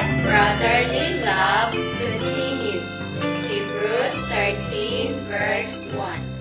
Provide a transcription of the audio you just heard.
Let brotherly love continue. Hebrews 13 verse 1.